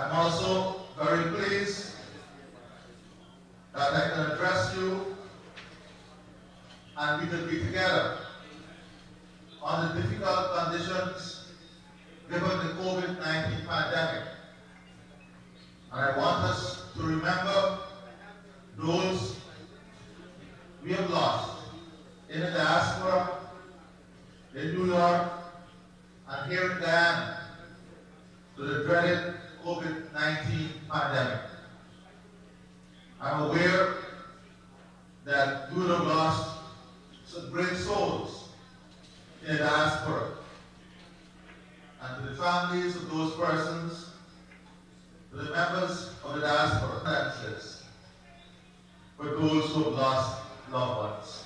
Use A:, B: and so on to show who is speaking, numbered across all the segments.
A: I'm also very pleased that I can address you and we can be together on the difficult conditions given the COVID-19 pandemic. And I want us to remember those we have lost in the diaspora, in New York, and here in Guyana to the dreaded COVID-19 pandemic. I'm aware that we have lost some great souls in the diaspora. And to the families of those persons, to the members of the diaspora, thanks for those who have lost loved ones.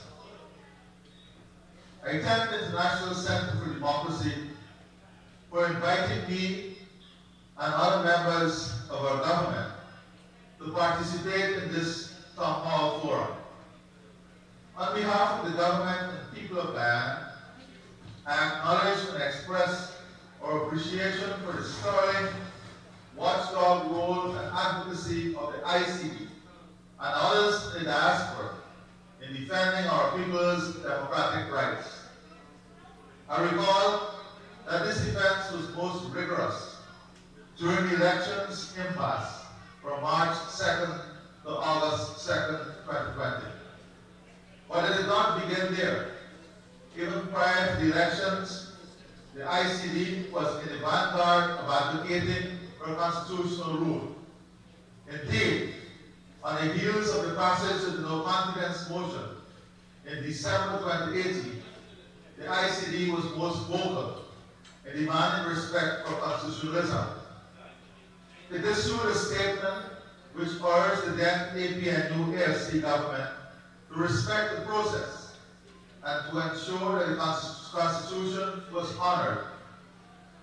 A: I thank the International Center for Democracy for inviting me and other members of our government to participate in this town hall forum. On behalf of the government and people of Guyana, I acknowledge and express our appreciation for the sterling watchdog role and advocacy of the ICD and others in diaspora in defending our people's democratic rights. I recall that this defense was most rigorous during the elections impasse from March 2nd to August 2nd, 2020. But it did not begin there. Even prior to the elections, the ICD was in the vanguard of advocating for constitutional rule. Indeed, on the heels of the passage of the no confidence motion in December 2018, the ICD was most vocal in demanding respect for constitutionalism. It issued a statement which urged the then APNU AFC government to respect the process and to ensure that the Constitution was honored.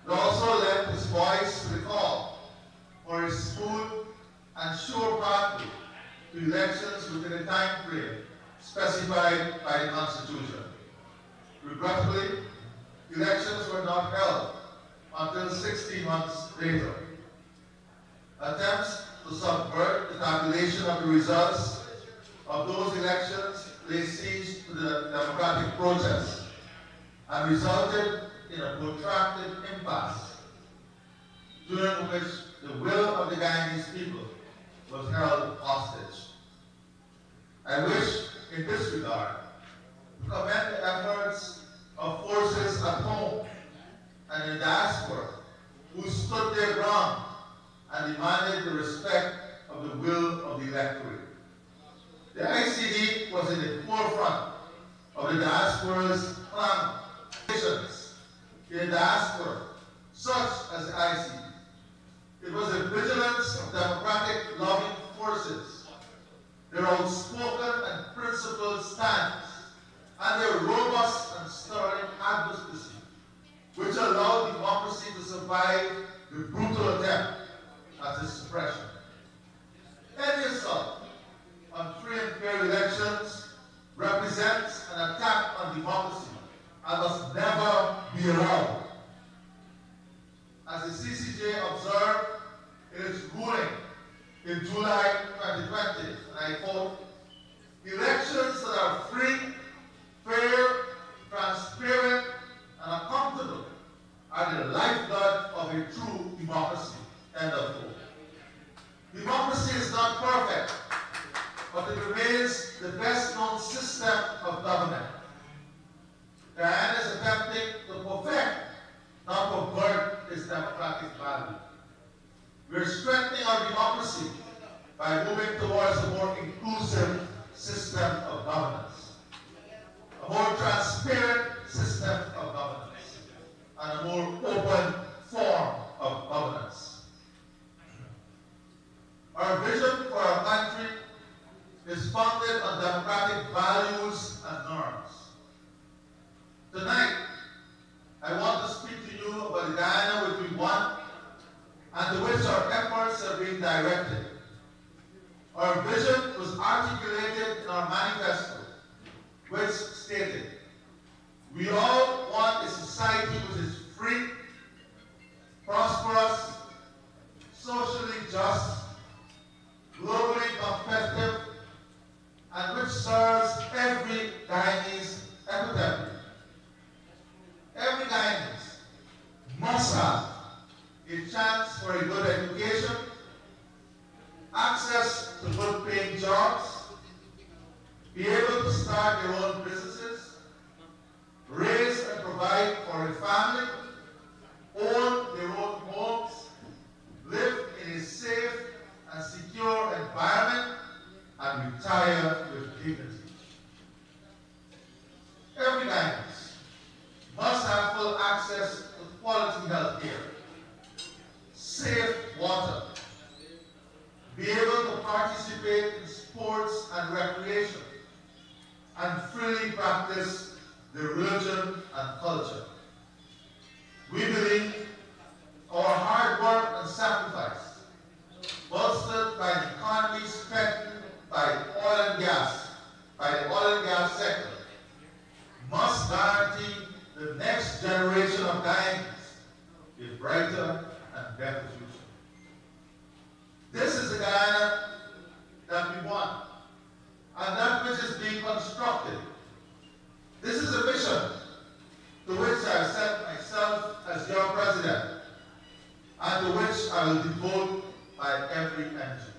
A: It also lent his voice to the call for a smooth and sure pathway to elections within a time frame specified by the Constitution. Regretfully, elections were not held until 16 months later. Attempts to subvert the tabulation of the results of those elections laid siege to the democratic process and resulted in a protracted impasse during which the will of the Guyanese people was held hostage. I wish, in this regard, to commend the efforts of forces at home and in diaspora who stood their ground and demanded the respect of the will of the electorate. The ICD was in the forefront of the diaspora's clamor. In the diaspora, such as the ICD, it was a vigilance of democratic loving forces, their outspoken and principled stance, and their robust and sterling advocacy, which allowed democracy to survive the brutal attempt at its suppression. Any assault on free and fair elections represents an attack on democracy and must never be allowed. As the CCJ observed in its ruling in July 2020, and I quote, elections that are free, fair, transparent, and accountable are the lifeblood of a true democracy. End of quote. Democracy is not perfect, but it remains the best known system of government. Guyana is attempting to perfect, not pervert its democratic value. We're strengthening our democracy by moving towards a more inclusive system of governance, a more transparent system of governance, and a more open form of governance. Our vision for our country is founded on democratic values and norms. Tonight, I want to speak to you about the Guyana which we want and to which our efforts are being directed. Our vision was articulated in our manifesto, which stated, we all want a society which is free, prosperous, socially just, globally competitive, and which serves every Guyanese equitably. Every Guyanese must have a chance for a good education, access to good paying jobs, be able to start their own businesses, raise and provide for a family, own their own homes, live in a safe and secure environment, and retire access to quality health care, safe water, be able to participate in sports and recreation, and freely practice their religion and culture. We believe our hard work and sacrifice, bolstered by the economy strengthened by oil and gas, by the oil and gas sector, must guarantee the next generation of Guyanese is brighter and better future. This is the Guyana that we want, and that which is being constructed. This is a mission to which I set myself as your president, and to which I will devote my every energy.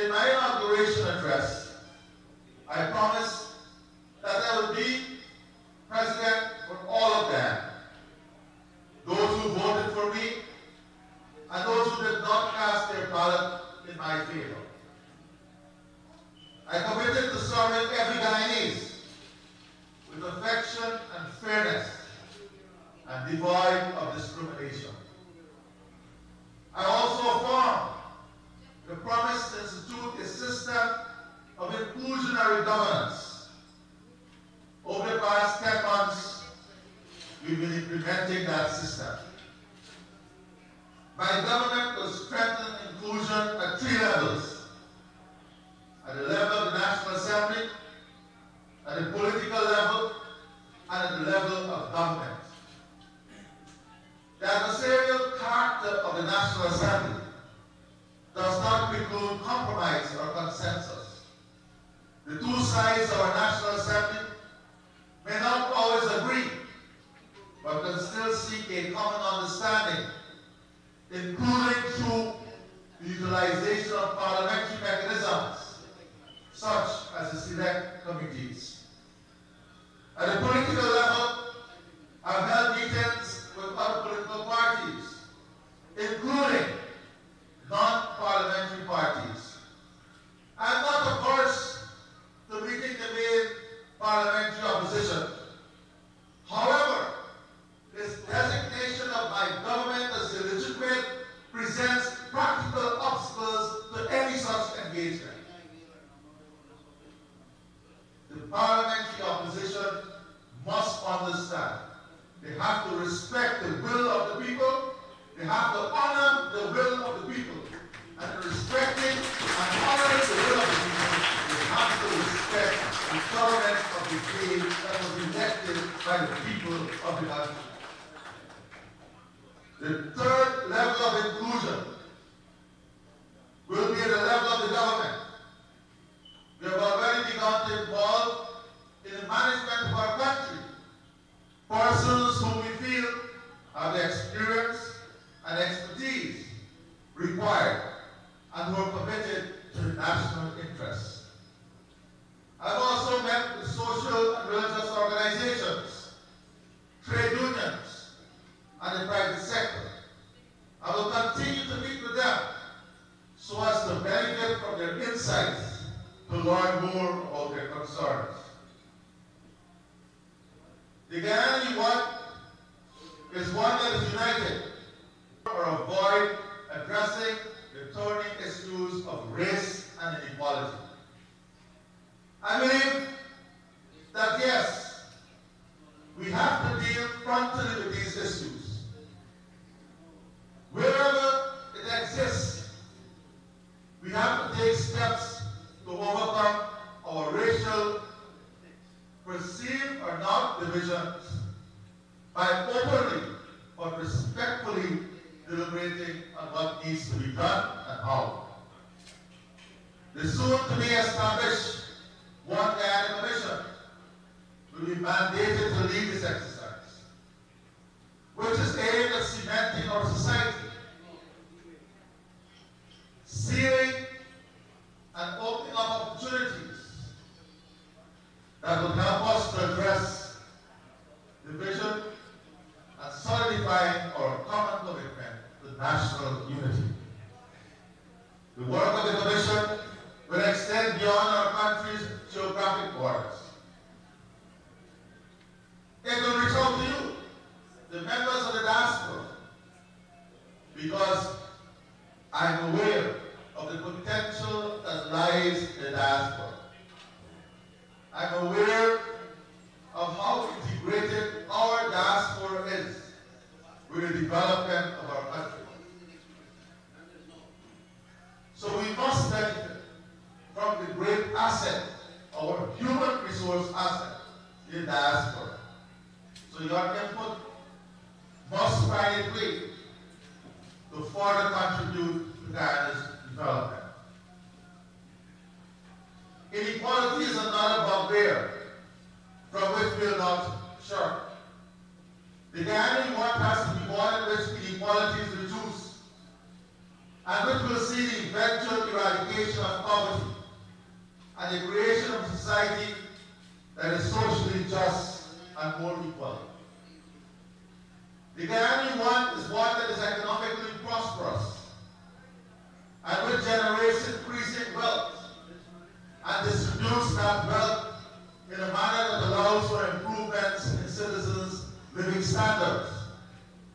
A: In my inauguration address, I promised that I will be president for all of them. Those who voted for me, and those who did not cast their ballot in my favor. I committed to serving every Guyanese with affection and fairness and devoid of discrimination. I also affirm the promise to institute a system of inclusionary governance. Over the past 10 months, we've been implementing that system. My government will strengthen inclusion at three levels. At the level of the National Assembly, at the political level, and at the level of government. The adversarial character of the National Assembly does not preclude compromise or consensus. The two sides of our National Assembly may not always agree, but can still seek a common understanding, including through the utilization of parliamentary mechanisms, such as the select committees. At the political level, I've held meetings with other political parties, including non-parliamentary parties. I'm not averse to meeting the main parliamentary they have to respect the will of the people, they have to honor the will of the people, and respecting and honoring the will of the people, they have to respect the government of the day that was elected by the people of the country. The third level of inclusion will be at the level of the government. We have already begun to involve in the management of our country persons whom we feel have the experience and expertise required and who are committed to national interests. I've also met with social and religious organizations, trade unions, and the private sector. I will continue to meet with them so as to benefit from their insights to learn more about their concerns. The Guyana you want is one that is united or avoid addressing the thorny issues of race and inequality. I believe that yes, we have to deal frontally with these issues.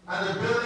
A: And the building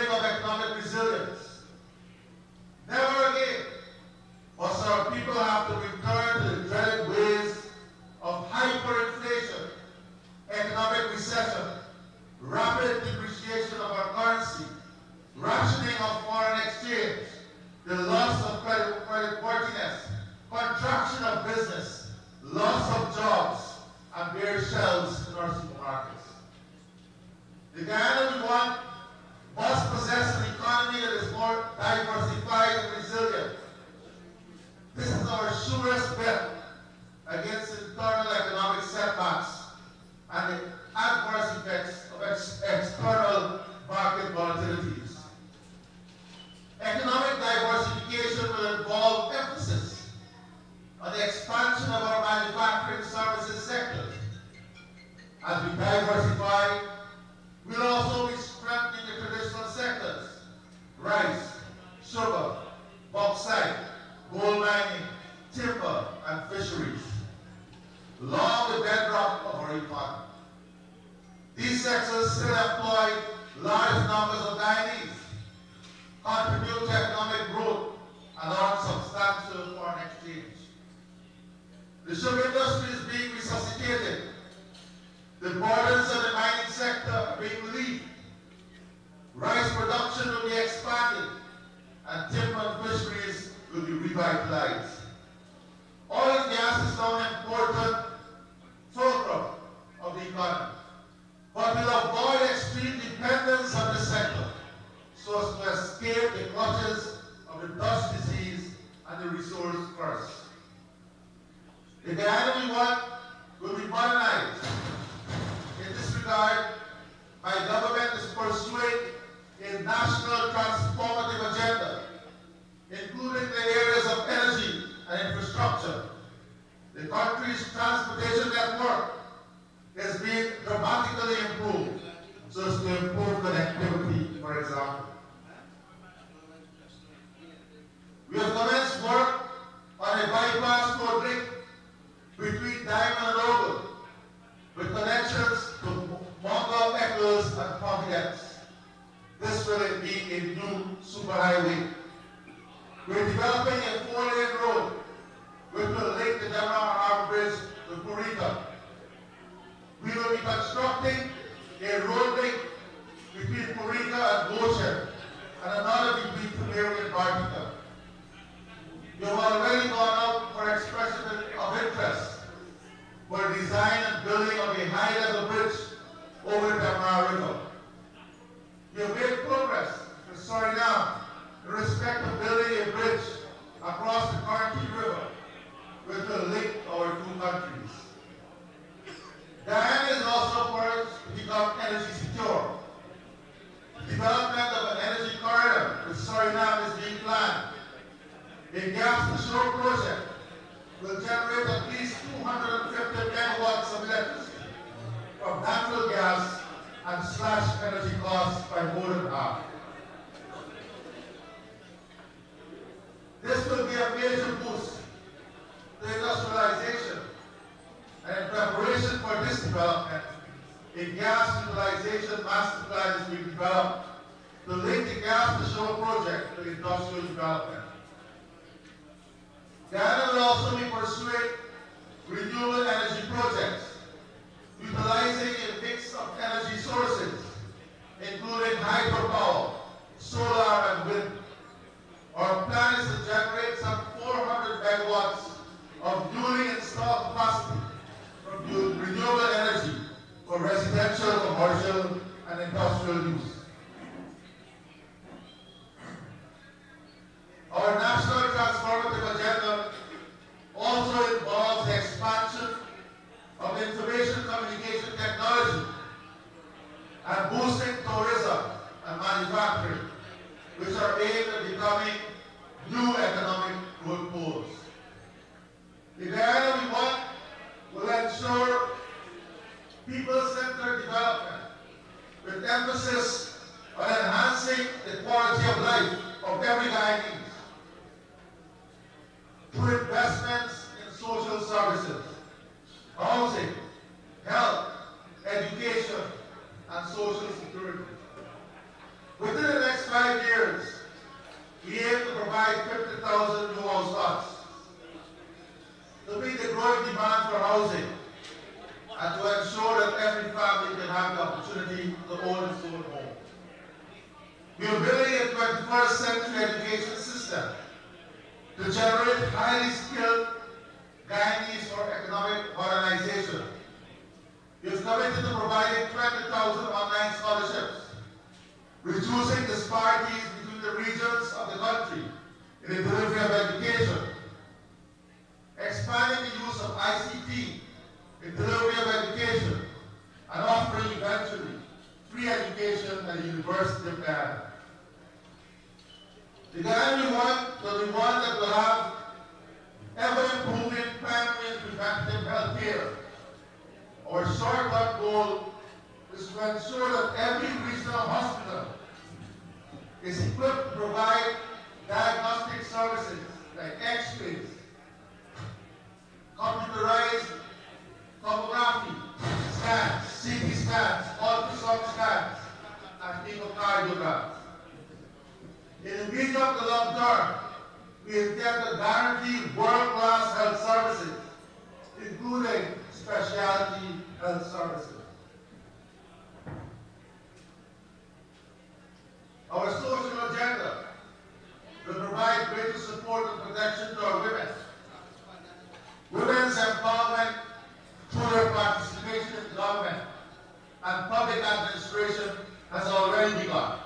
A: has already begun.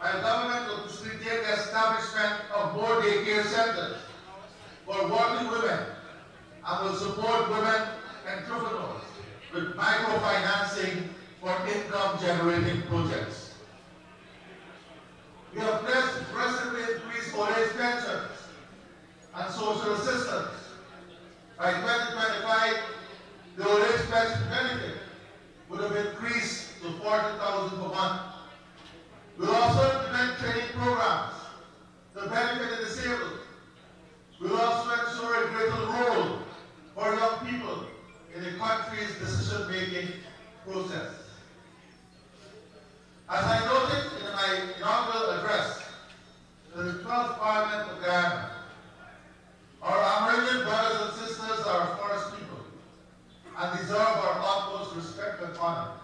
A: Our government will facilitate the establishment of more daycare centers for working women and will support women entrepreneurs with microfinancing for income generating projects. We have recently increased old age pensions and social assistance. By 2025, the old age pension benefit would have increased to 40,000 per month. We also implement training programs to benefit the disabled. We also ensure a greater role for young people in the country's decision-making process. As I noted in my inaugural address to the 12th Parliament of Guyana, our Amerindian brothers and sisters are forest people and deserve our utmost respect and honor.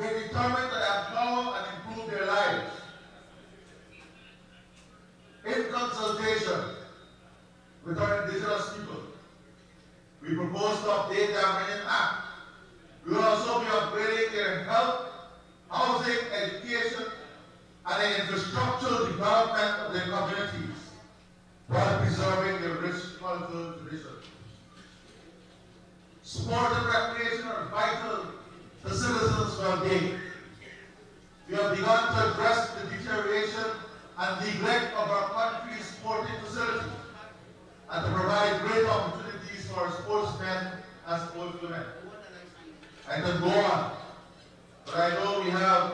A: They determined to empower and improve their lives. In consultation with our indigenous people, we propose to update our Amerindian Act. We will also be upgrading their health, housing, education, and the infrastructural development of their communities while preserving their rich cultural traditions. Sport and recreation are vital the citizens have gained. We have begun to address the deterioration and neglect of our country's sporting facilities and to provide great opportunities for sportsmen and sportswomen. I could go on, but I know we have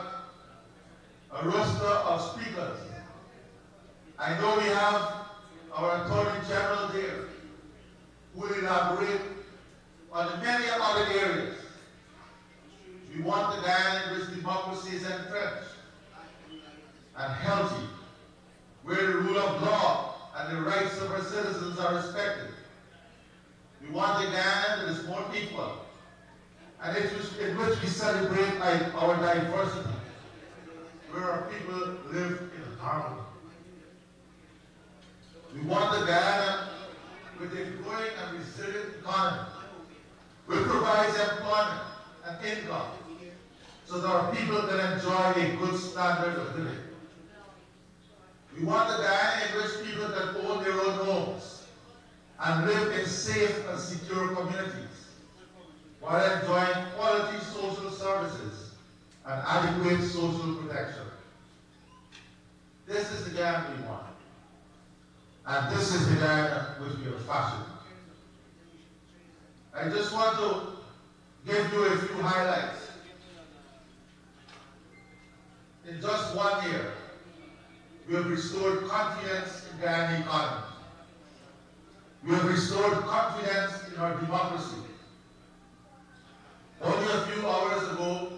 A: a roster of speakers. I know we have our Attorney General there, who will elaborate on many other areas we want the Guyana in which democracy is entrenched and healthy, where the rule of law and the rights of our citizens are respected. We want a Guyana that is more equal, and in which, in which we celebrate our diversity, where our people live in harmony. We want a Guyana with a growing and resilient economy, which provides employment and income so that our people can enjoy a good standard of living. We want a Guyana in which people can own their own homes and live in safe and secure communities while enjoying quality social services and adequate social protection. This is the Guyana we want. And this is the Guyana which we are fashioning. I just want to give you a few highlights. In just one year, we have restored confidence in Guyana economy. We have restored confidence in our democracy. Only a few hours ago,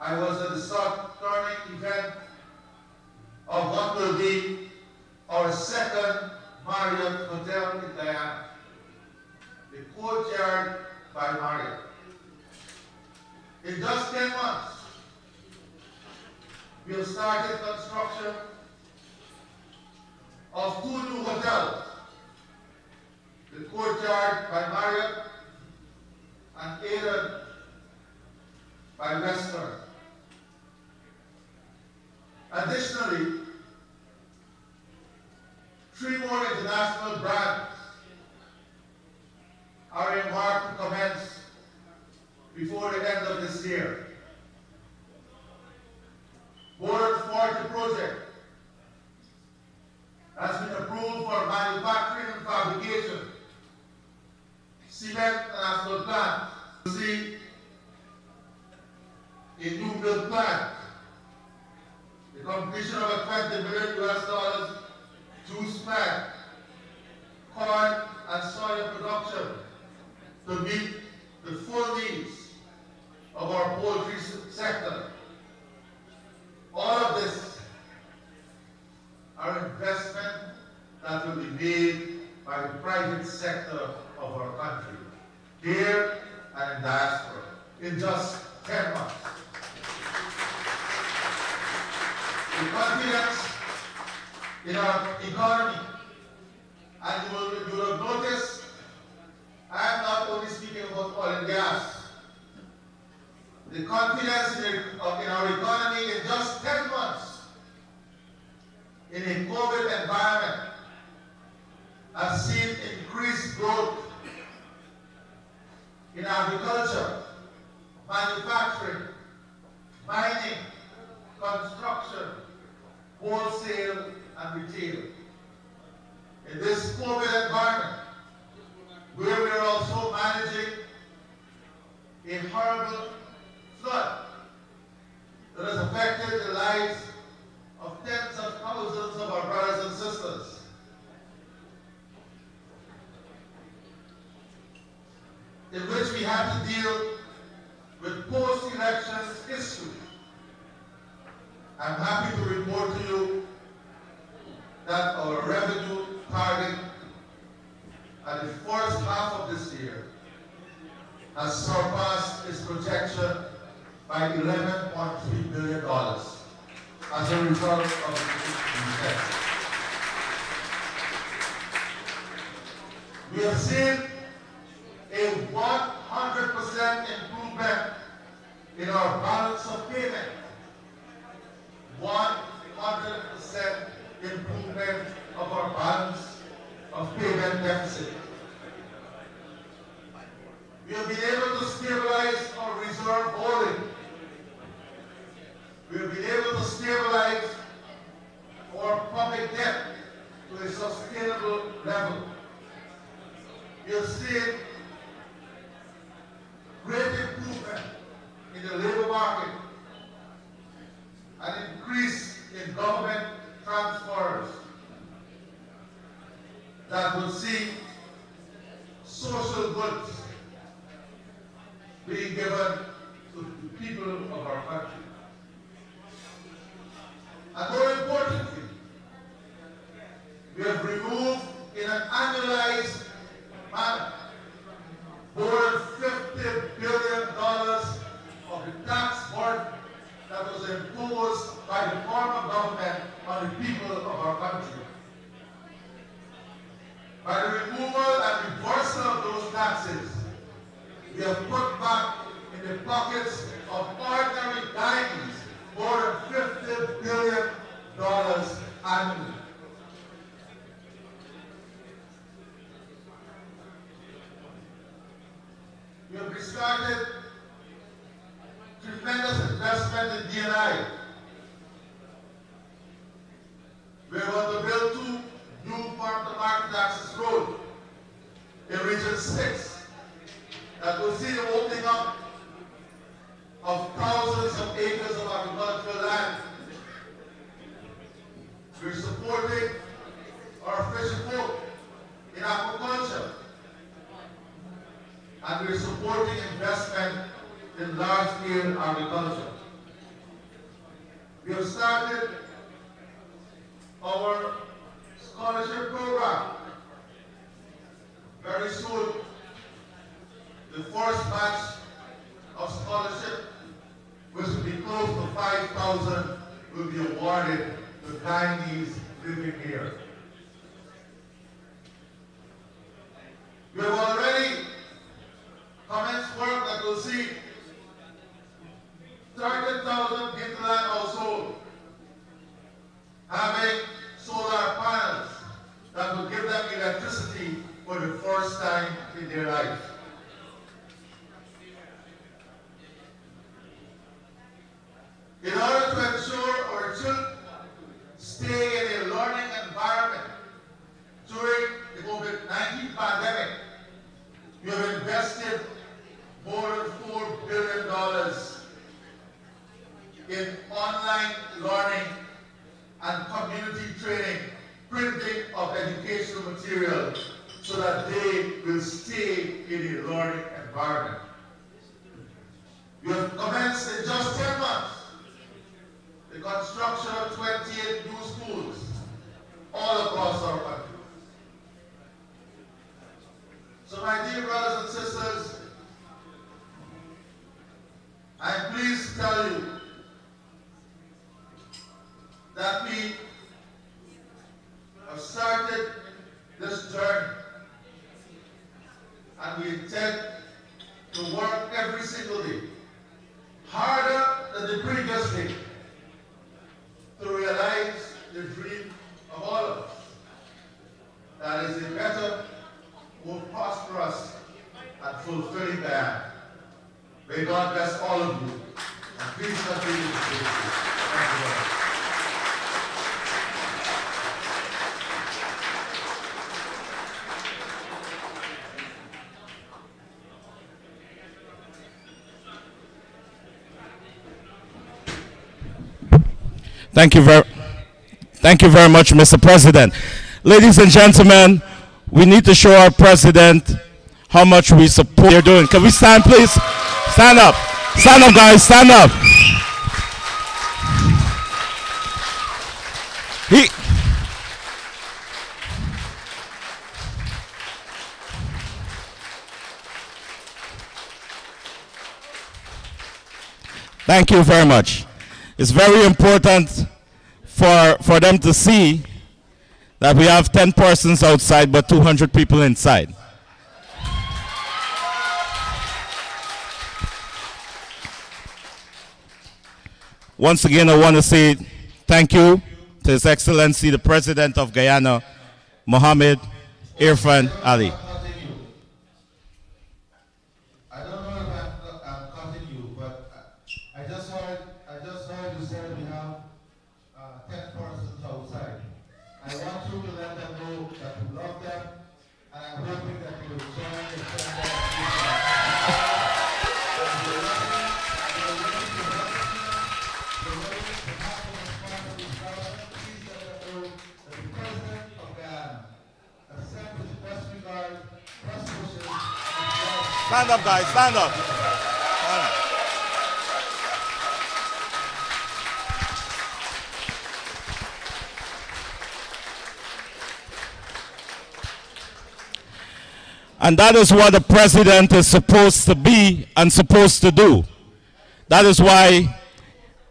A: I was at the South turning event of what will be our second Marriott Hotel in Guyana, the Courtyard by Marriott. In just 10 months, we have started construction of two new hotels, the Courtyard by Marriott and Eden by Western. Additionally, three more international brands are mark to commence before the end of this year. Board 40 project has been approved for manufacturing and fabrication, cement and asphalt plant. You see a new build plant, the completion of a 20 million US dollars juice corn and soya production to meet the full needs of our poultry sector. Thank you
B: very, thank you very much, Mr. President. Ladies and gentlemen, we need to show our president how much we support You're doing. Can we stand, please? Stand up. Stand up, guys. Stand up. He. Thank you very much. It's very important for, for them to see that we have 10 persons outside but 200 people inside. Once again, I want to say thank you to His Excellency, the President of Guyana, Mohamed Irfaan Ali. Guys. Stand up. Stand up. And that is what a president is supposed to be and supposed to do. That is why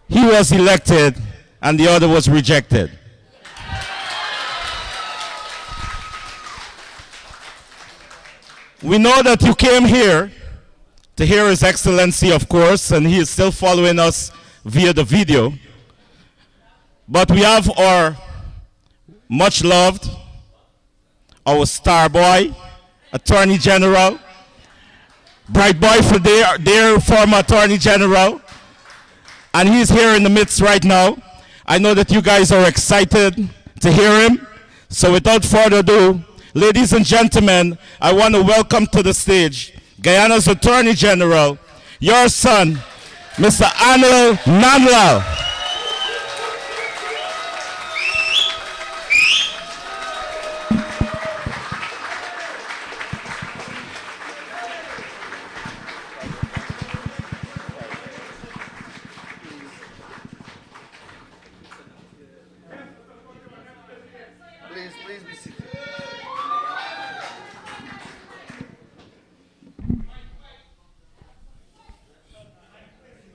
B: he was elected and the other was rejected. We know that you came here to hear His Excellency, of course, and he is still following us via the video. But we have our much loved, our star boy, Attorney General, bright boy for their, their former Attorney General, and he's here in the midst right now. I know that you guys are excited to hear him. So without further ado, ladies and gentlemen, I want to welcome to the stage Guyana's Attorney General, your son, Mr. Anil Nandlall.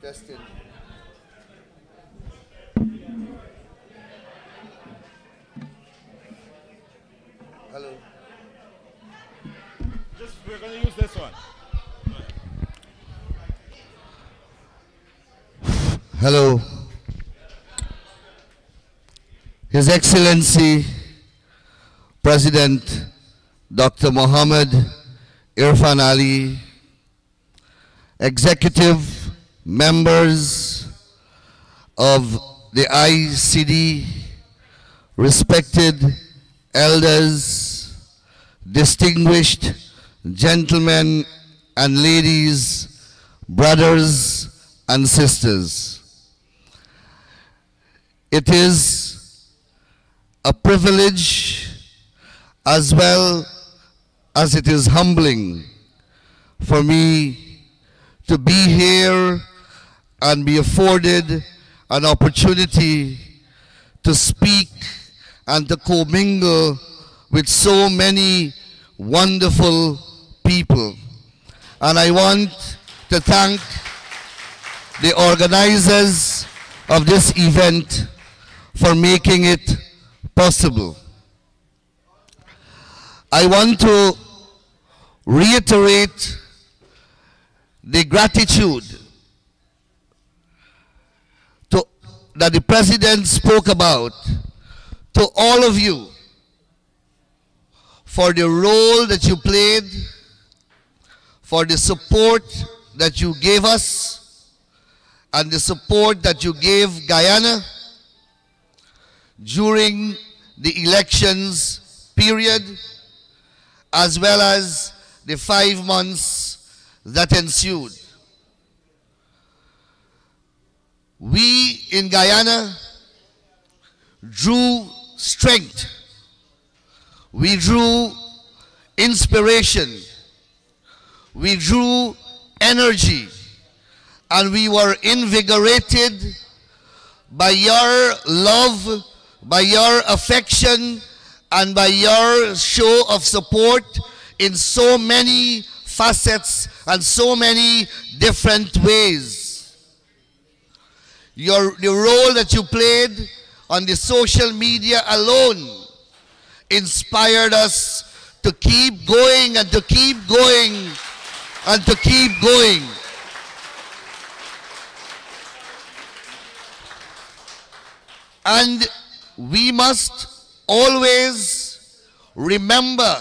C: Testing. Hello.
B: Just, we're going to use this one.
C: Hello. His Excellency President Dr. Mohamed Irfaan Ali, executive members of the ICD, respected elders, distinguished gentlemen and ladies, brothers and sisters. It is a privilege as well as it is humbling for me to be here and be afforded an opportunity to speak and to commingle with so many wonderful people. And I want to thank the organizers of this event for making it possible. I want to reiterate the gratitude to, that the President spoke about to all of you for the role that you played, for the support that you gave us, and the support that you gave Guyana during the elections period, as well as the five months that ensued. We in Guyana drew strength. We drew inspiration. We drew energy. And we were invigorated by your love, by your affection, and by your show of support in so many facets and so many different ways. Your, the role that you played on the social media alone inspired us to keep going and to keep going and to keep going. And we must always remember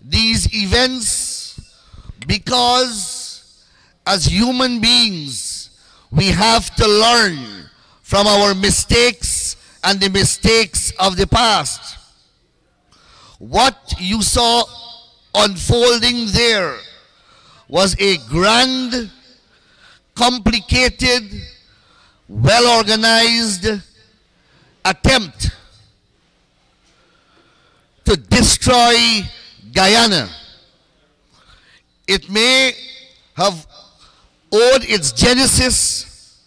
C: these events because as human beings, we have to learn from our mistakes and the mistakes of the past. What you saw unfolding there was a grand, complicated, well organized attempt to destroy Guyana. It may have owed its genesis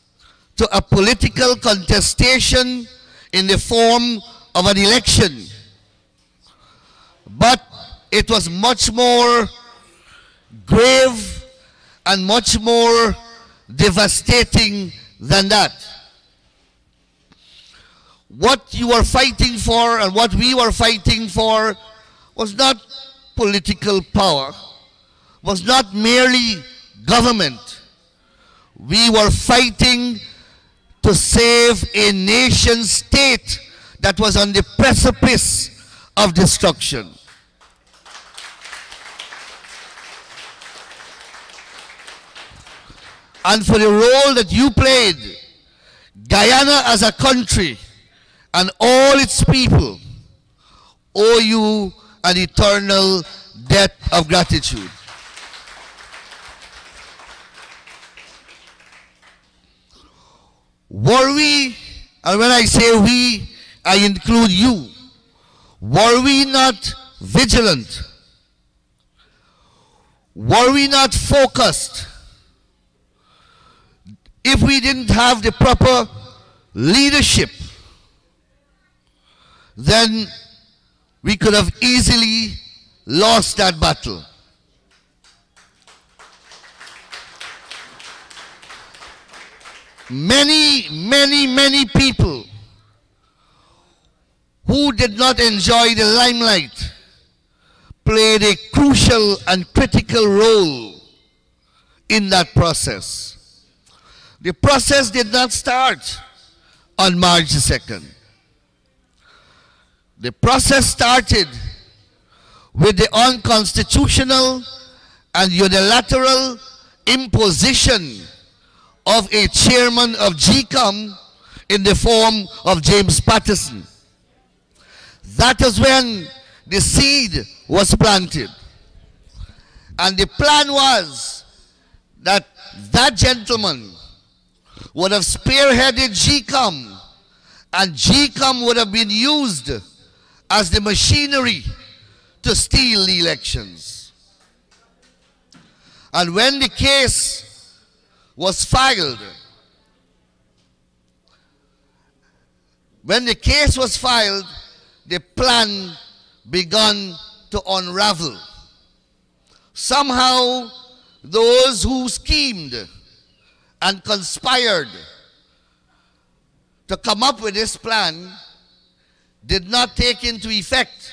C: to a political contestation in the form of an election. But it was much more grave and much more devastating than that. What you were fighting for and what we were fighting for was not political power, was not merely government. We were fighting to save a nation state that was on the precipice of destruction. And for the role that you played, Guyana as a country and all its people owe you an eternal debt of gratitude. Were we, and when I say we, I include you, were we not vigilant? Were we not focused? If we didn't have the proper leadership, then we could have easily lost that battle. Many, many, many people who did not enjoy the limelight played a crucial and critical role in that process. The process did not start on March 2nd. The process started with the unconstitutional and unilateral imposition of a chairman of GECOM in the form of James Patterson. That is when the seed was planted. And the plan was that that gentleman would have spearheaded GECOM and GECOM would have been used as the machinery to steal the elections. And when the case was filed, when the case was filed, the plan began to unravel. Somehow, those who schemed and conspired to come up with this plan did not take into effect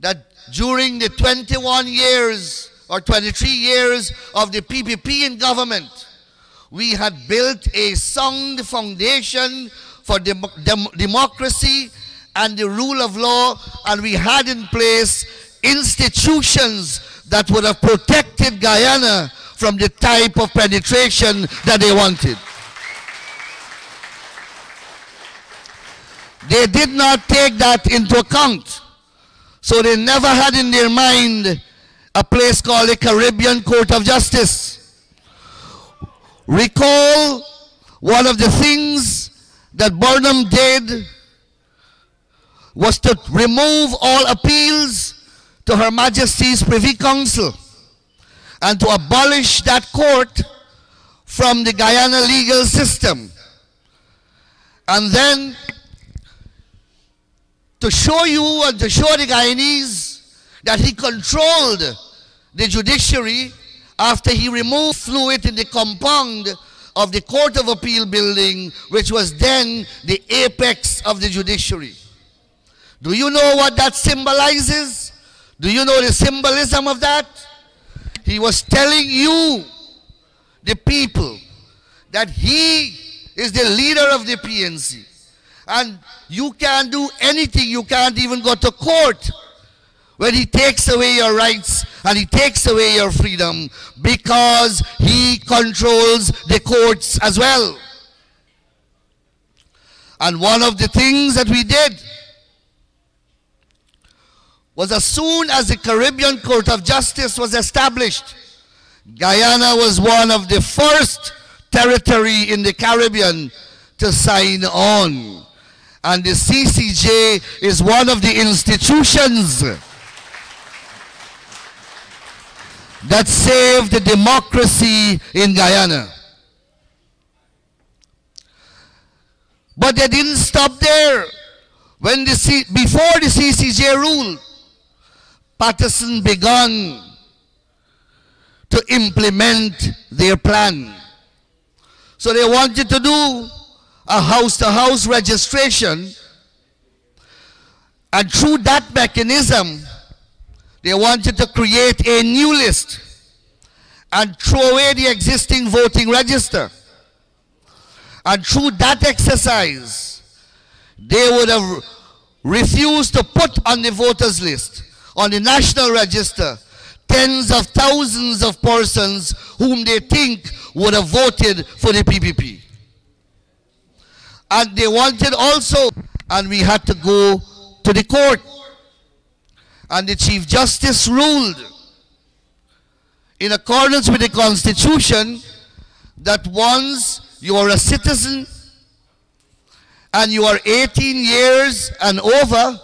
C: that during the 21 years or 23 years of the PPP in government, we had built a sound foundation for dem dem democracy and the rule of law, and we had in place institutions that would have protected Guyana from the type of penetration that they wanted. They did not take that into account. So they never had in their mind a place called the Caribbean Court of Justice. Recall one of the things that Burnham did was to remove all appeals to Her Majesty's Privy Council and to abolish that court from the Guyana legal system. And then to show you and to show the Guyanese that he controlled the judiciary after he removed fluid in the compound of the Court of Appeal building, which was then the apex of the judiciary. Do you know what that symbolizes? Do you know the symbolism of that? He was telling you, the people, that he is the leader of the PNC. And you can't do anything. You can't even go to court when he takes away your rights and he takes away your freedom because he controls the courts as well. And one of the things that we did was as soon as the Caribbean Court of Justice was established, Guyana was one of the first territory in the Caribbean to sign on. And the CCJ is one of the institutions that saved the democracy in Guyana. But they didn't stop there. When the C before the CCJ rule, Patterson began to implement their plan. So they wanted to do a house-to-house -house registration and through that mechanism, they wanted to create a new list and throw away the existing voting register. And through that exercise, they would have refused to put on the voters list, on the national register, tens of thousands of persons whom they think would have voted for the PPP. And they wanted also, and we had to go to the court. And the Chief Justice ruled in accordance with the Constitution that once you are a citizen and you are 18 years and over,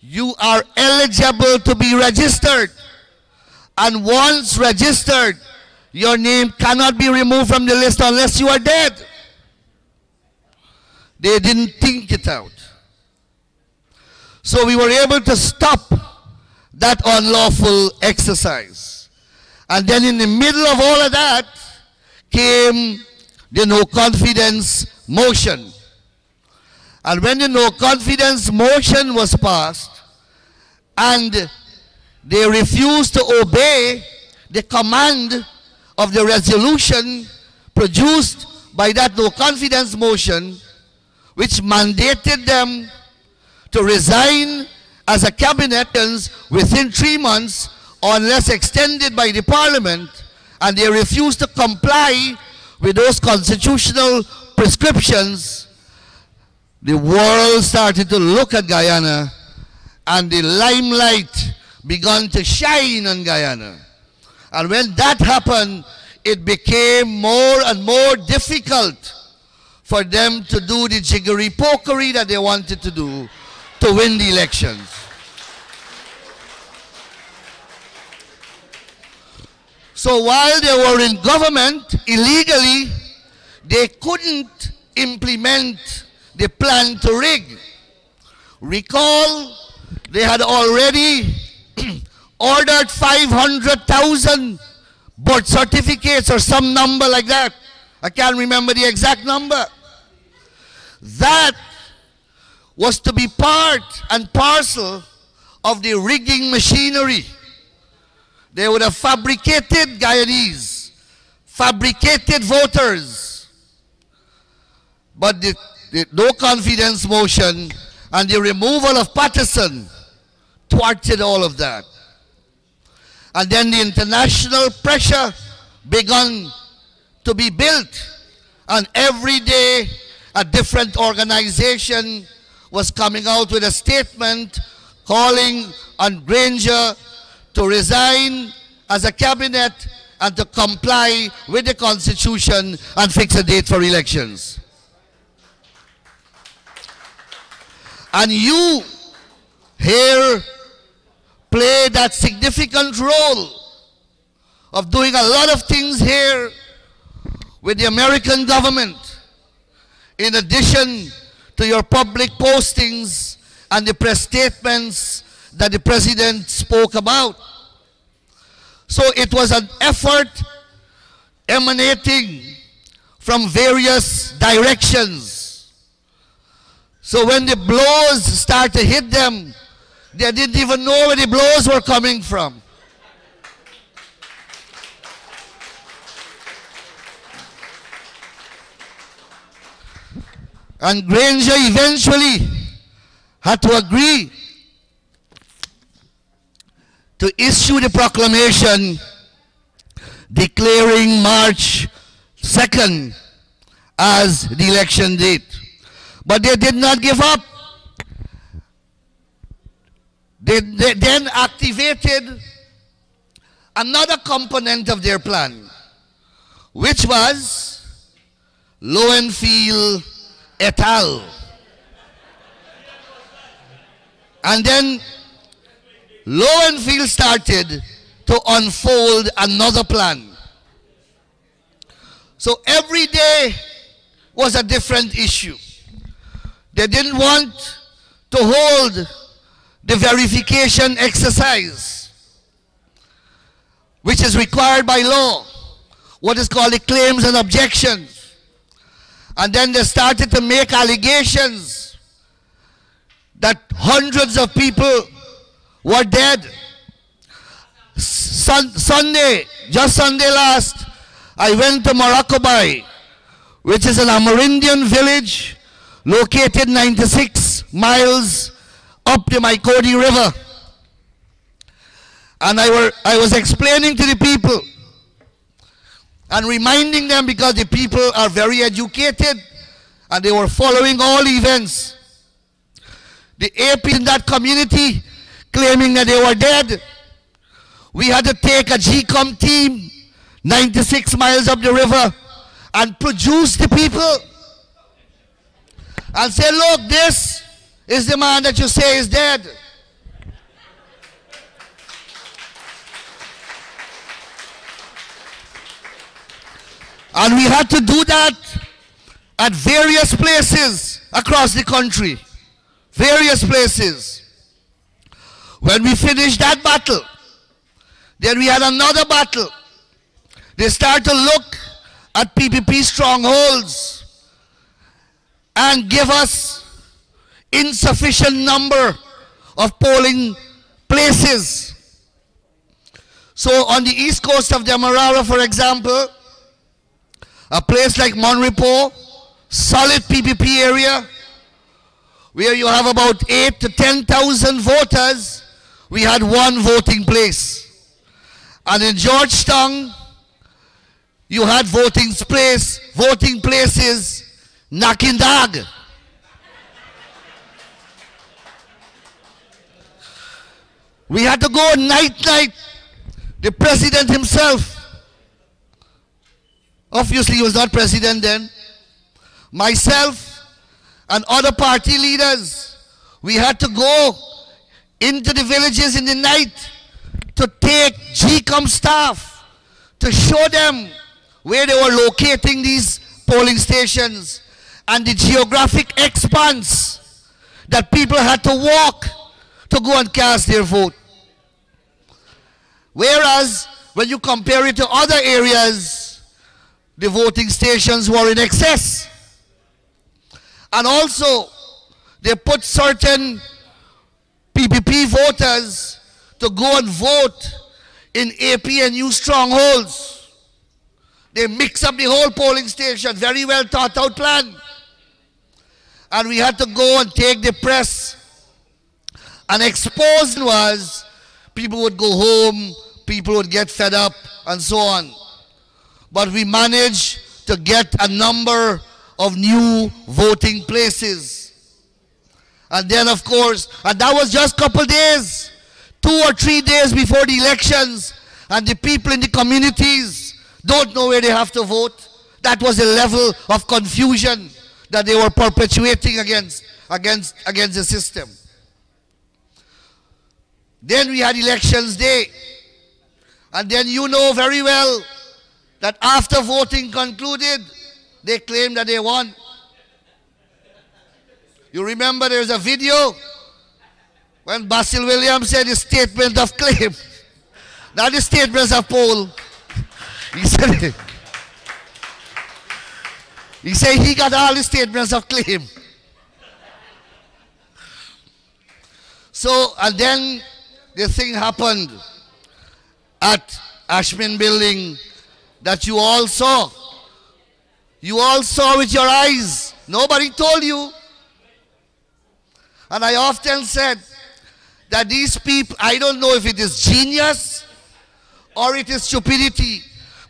C: you are eligible to be registered. And once registered, your name cannot be removed from the list unless you are dead. They didn't think it out. So we were able to stop that unlawful exercise. And then in the middle of all of that came the no confidence motion. And when the no confidence motion was passed and they refused to obey the command of the resolution produced by that no confidence motion, which mandated them to resign as a cabinet within three months unless extended by the parliament and they refused to comply with those constitutional prescriptions, the world started to look at Guyana and the limelight began to shine on Guyana. And when that happened, it became more and more difficult for them to do the jiggery pokery that they wanted to do to win the elections. So while they were in government illegally, they couldn't implement the plan to rig. Recall, they had already ordered 500,000 birth certificates or some number like that. I can't remember the exact number. That was to be part and parcel of the rigging machinery. They would have fabricated Guyanese, fabricated voters. But the, the no confidence motion and the removal of Patterson thwarted all of that. And then the international pressure began to be built. And every day a different organization was coming out with a statement calling on Granger to resign as a cabinet and to comply with the constitution and fix a date for elections. And you here play that significant role of doing a lot of things here with the American government in addition to your public postings and the press statements that the president spoke about. So it was an effort emanating from various directions. So when the blows start to hit them, they didn't even know where the blows were coming from. And Granger eventually had to agree to issue the proclamation declaring March 2nd as the election date. But they did not give up. they, they then activated another component of their plan, which was Lowenfield et al. And then Lowenfield started to unfold another plan. So every day was a different issue. They didn't want to hold the verification exercise, which is required by law, what is called the claims and objections. And then they started to make allegations that hundreds of people were dead. Sun Sunday, just Sunday last, I went to Morocco which is an Amerindian village located 96 miles up the Maikodi River. And I, were, I was explaining to the people and reminding them because the people are very educated and they were following all events. The AP in that community claiming that they were dead. We had to take a GECOM team 96 miles up the river and produce the people and say, look, this is the man that you say is dead. And we had to do that at various places across the country. Various places. When we finished that battle, then we had another battle. They start to look at PPP strongholds and give us insufficient number of polling places. So on the east coast of Demerara, for example, a place like Mon Repos, solid PPP area, where you have about 8 to 10,000 voters, we had one voting place. And in Georgetown, you had voting place, voting places Nakindag. We had to go night night. The president himself, obviously he was not president then, myself and other party leaders, we had to go into the villages in the night to take GECOM staff to show them where they were locating these polling stations and the geographic expanse that people had to walk to go and cast their vote. Whereas when you compare it to other areas, the voting stations were in excess. And also, they put certain PPP voters to go and vote in APNU strongholds. They mix up the whole polling station, very well thought out plan and we had to go and take the press. And exposed was people would go home, people would get fed up, and so on. But we managed to get a number of new voting places. And then, of course, and that was just a couple days, two or three days before the elections, and the people in the communities don't know where they have to vote. That was a level of confusion that they were perpetuating against, against, against the system. Then we had elections day. And then you know very well that after voting concluded, they claimed that they won. You remember there's a video when Basil Williams said his statement of claim, not the statements of poll. He said, he said he got all the statements of claim. So, and then the thing happened at Ashmins Building that you all saw. You all saw with your eyes. Nobody told you. And I often said that these people, I don't know if it is genius or it is stupidity,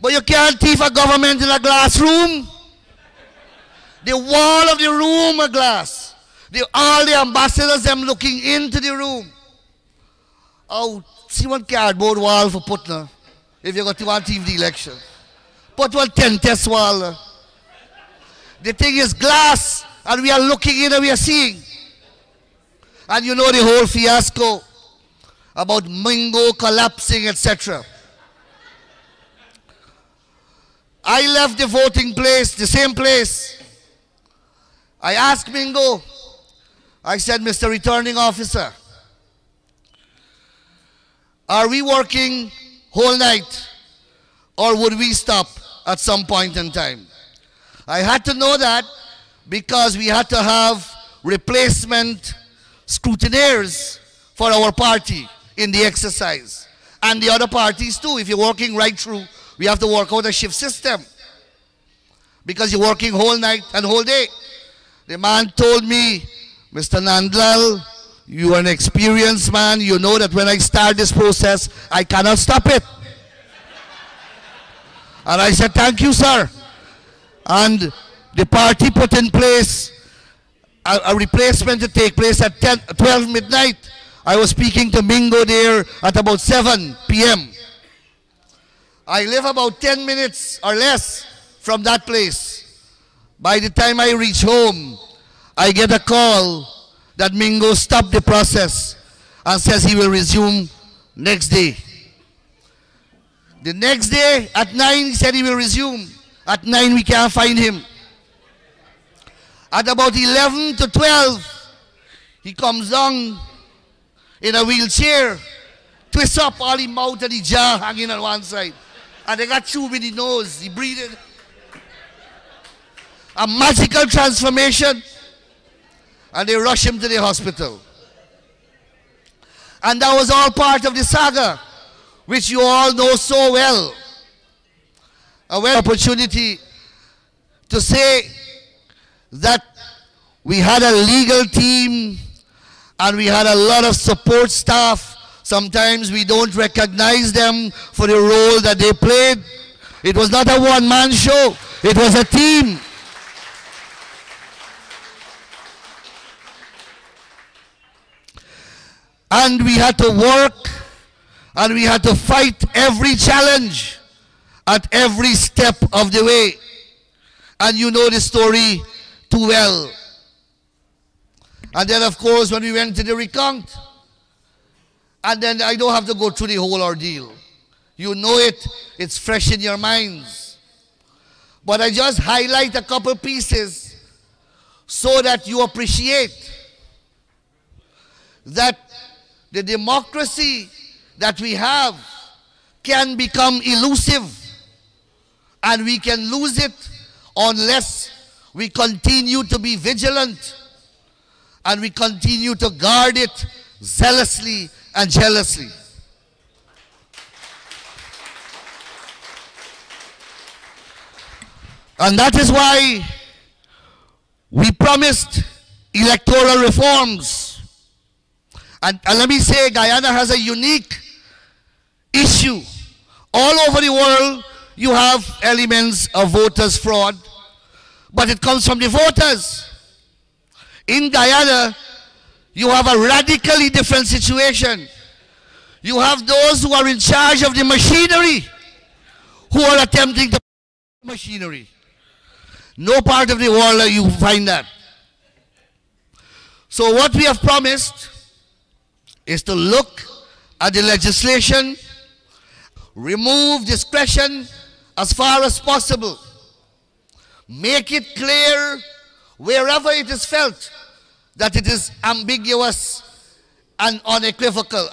C: but you can't thief a government in a glass room. The wall of the room a glass. The, all the ambassadors them looking into the room. Oh, see one cardboard wall for putting if you're going to want TV the election. Put one 10 test wall. The thing is glass, and we are looking in and we are seeing. And you know the whole fiasco about Mingo collapsing, etc. I left the voting place, the same place. I asked Mingo, I said, Mr. Returning Officer, are we working whole night or would we stop at some point in time? I had to know that because we had to have replacement scrutineers for our party in the exercise. And the other parties too. If you're working right through, we have to work out a shift system. Because you're working whole night and whole day. The man told me, Mr. Nandlall, you are an experienced man. You know that when I start this process, I cannot stop it. And I said, thank you, sir. And the party put in place a, a replacement to take place at 10, 12 midnight. I was speaking to Mingo there at about 7 p.m. I live about 10 minutes or less from that place. By the time I reach home, I get a call that Mingo stopped the process and says he will resume next day. The next day at 9 he said he will resume. At 9 we can't find him. At about 11 to 12 he comes down in a wheelchair, twists up all the mouth and the jaw hanging on one side. And they got tube in the nose. He breathed. A magical transformation. And they rush him to the hospital. And that was all part of the saga, which you all know so well. A well opportunity to say that we had a legal team and we had a lot of support staff. Sometimes we don't recognize them for the role that they played. It was not a one-man show. It was a team. And we had to work and we had to fight every challenge at every step of the way. And you know the story too well. And then, of course, when we went to the recount, and then I don't have to go through the whole ordeal. You know it, it's fresh in your minds. But I just highlight a couple pieces so that you appreciate that the democracy that we have can become elusive and we can lose it unless we continue to be vigilant and we continue to guard it zealously and jealously. And that is why we promised electoral reforms. And, and, let me say, Guyana has a unique issue. All over the world, you have elements of voters' fraud, but it comes from the voters. In Guyana, you have a radically different situation. You have those who are in charge of the machinery who are attempting to machinery. No part of the world you find that. So what we have promised is to look at the legislation, remove discretion as far as possible, make it clear wherever it is felt that it is ambiguous and unequivocal.